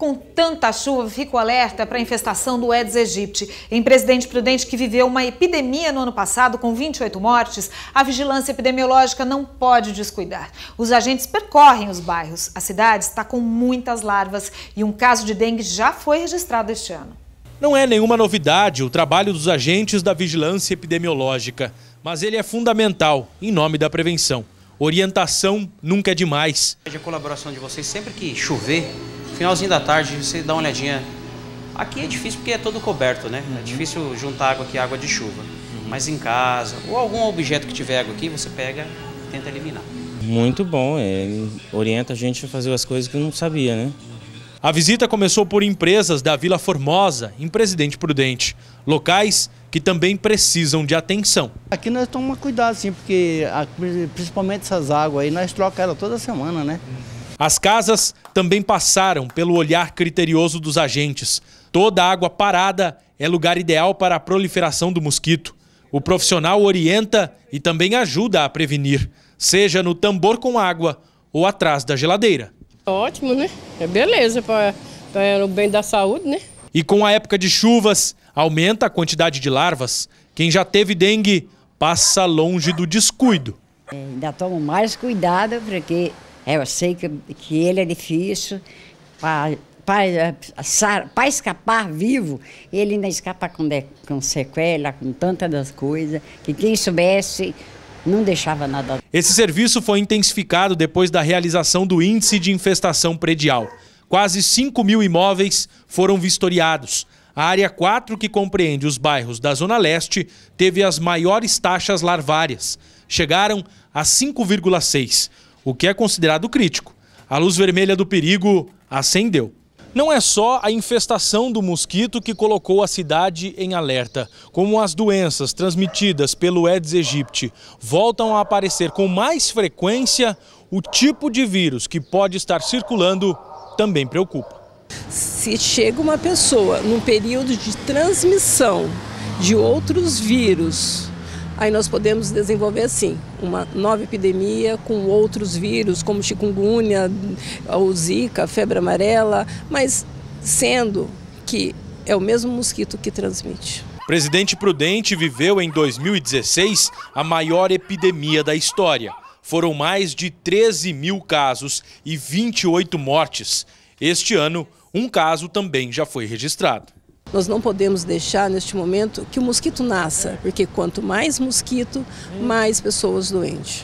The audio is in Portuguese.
Com tanta chuva, fico alerta para a infestação do Aedes aegypti. Em Presidente Prudente, que viveu uma epidemia no ano passado com 28 mortes, a vigilância epidemiológica não pode descuidar. Os agentes percorrem os bairros. A cidade está com muitas larvas e um caso de dengue já foi registrado este ano. Não é nenhuma novidade o trabalho dos agentes da vigilância epidemiológica, mas ele é fundamental em nome da prevenção. Orientação nunca é demais. A colaboração de vocês sempre que chover finalzinho da tarde você dá uma olhadinha. Aqui é difícil porque é todo coberto, né? É uhum. É difícil juntar água aqui, água de chuva. Uhum. Mas em casa, ou algum objeto que tiver água aqui, você pega e tenta eliminar. Muito bom, é, orienta a gente a fazer as coisas que não sabia, né? A visita começou por empresas da Vila Formosa, em Presidente Prudente. Locais que também precisam de atenção. Aqui nós tomamos cuidado, sim, porque principalmente essas águas aí, nós trocamos ela toda semana, né? As casas também passaram pelo olhar criterioso dos agentes. Toda água parada é lugar ideal para a proliferação do mosquito. O profissional orienta e também ajuda a prevenir, seja no tambor com água ou atrás da geladeira. Ótimo, né? É beleza para o bem da saúde, né? E com a época de chuvas, aumenta a quantidade de larvas. Quem já teve dengue passa longe do descuido. É, ainda tomo mais cuidado porque é, eu sei que, que ele é difícil para escapar vivo, ele ainda escapa com, de, com sequela, com tantas coisas, que quem soubesse não deixava nada. Esse serviço foi intensificado depois da realização do índice de infestação predial. Quase 5 mil imóveis foram vistoriados. A área 4, que compreende os bairros da Zona Leste, teve as maiores taxas larvárias. Chegaram a 5,6 o que é considerado crítico. A luz vermelha do perigo acendeu. Não é só a infestação do mosquito que colocou a cidade em alerta, como as doenças transmitidas pelo Aedes aegypti voltam a aparecer com mais frequência, o tipo de vírus que pode estar circulando também preocupa. Se chega uma pessoa num período de transmissão de outros vírus aí nós podemos desenvolver assim uma nova epidemia com outros vírus como chikungunya, ou zika, febre amarela, mas sendo que é o mesmo mosquito que transmite. Presidente Prudente viveu em 2016 a maior epidemia da história. Foram mais de 13 mil casos e 28 mortes. Este ano, um caso também já foi registrado. Nós não podemos deixar neste momento que o mosquito nasça, porque quanto mais mosquito, mais pessoas doentes.